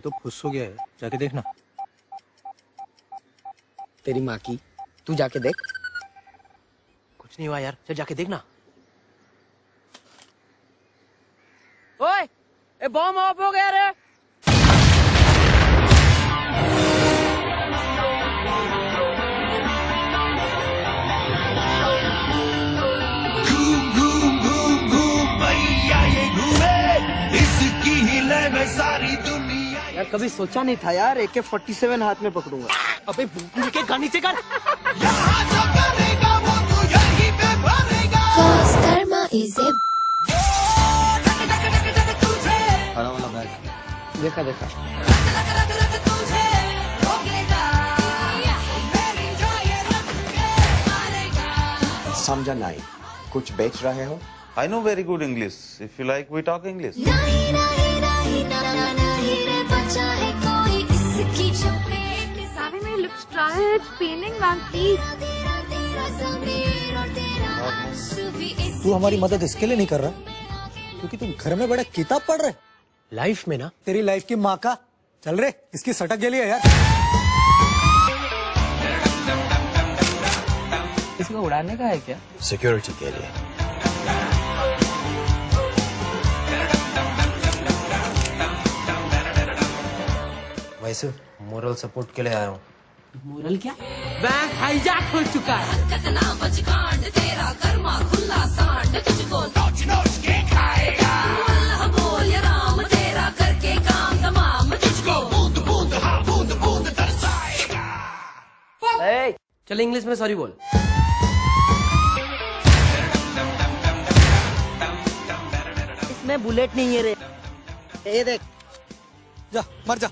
तो फुस हो गया है। जाके देखना। तेरी माँ की। तू जाके देख। कुछ नहीं हुआ यार। चल जाके देखना। ओए ए बॉम्ब ऑफ़ हो गया रे। घूम घूम घूम घूम भैया ये घूमे। इसकी ही लय में सारी दुनिया यार कभी सोचा नहीं था यार एके फोर्टी सेवन हाथ में पकड़ूँगा अबे के गानी से कर वो देखा देखा समझा नहीं कुछ बेच रहे हो I know very good English. If you like, we talk English. Try it. It's paining, man. Please. तू हमारी मदद इसके लिए नहीं कर रहा क्योंकि तुम घर में बड़ा किताब पढ़ रहे लाइफ में ना तेरी लाइफ की माँ का चल रहे इसकी सटक के लिए यार इसको उड़ाने का है क्या सिक्योरिटी के लिए वैसे मोरल सपोर्ट के लिए आया हूँ मोरल क्या? बैंक हाईजैक हो चुका है। नोच नोच के खाएगा तुझको बूंद बूंद हाँ बूंद बूंद तरसाएगा चल इंग्लिश में सॉरी बोल। इसमें बुलेट नहीं है रे। ये देख। जा मर जा।